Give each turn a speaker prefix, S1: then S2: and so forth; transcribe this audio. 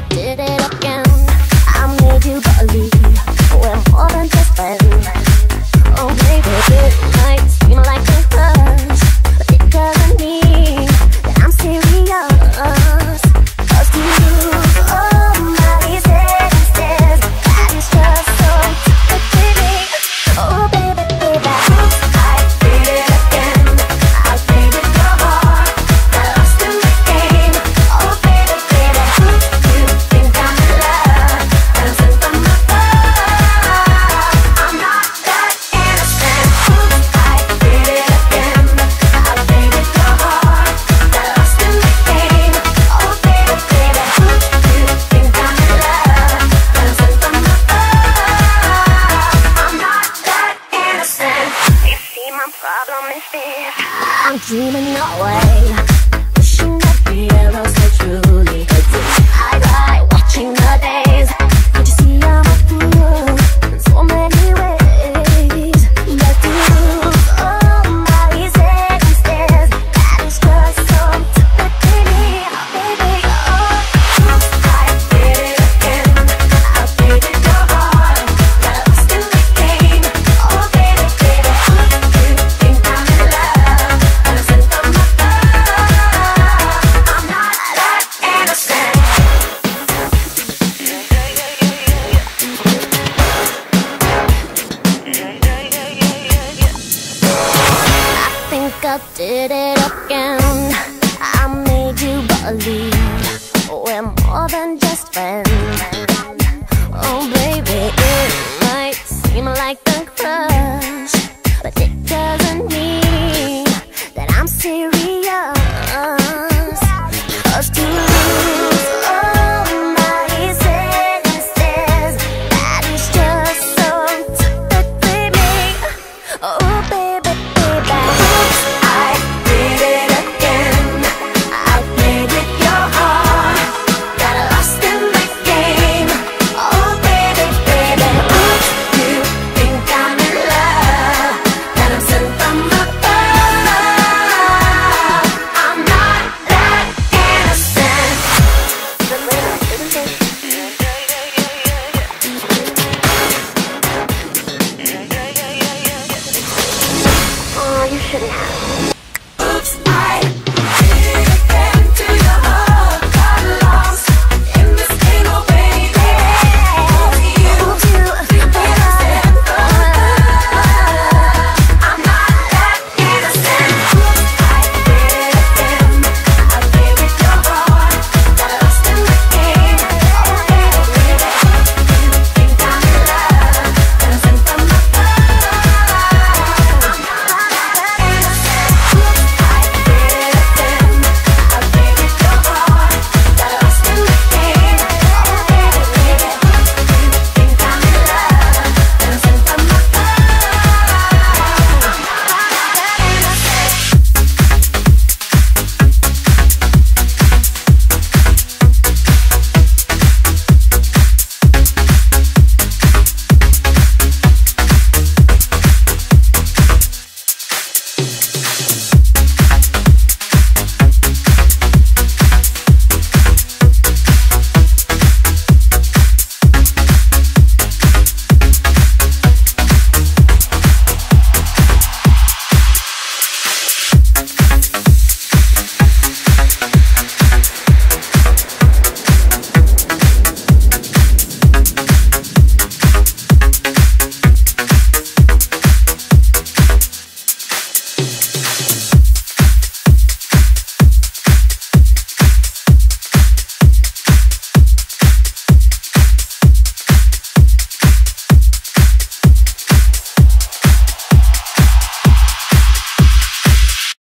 S1: I did it again. I made you believe We're more than just friends. My problem is this I'm dreaming away Wishing that the arrows up, did it again I made you believe We're more than just friends. 是的呀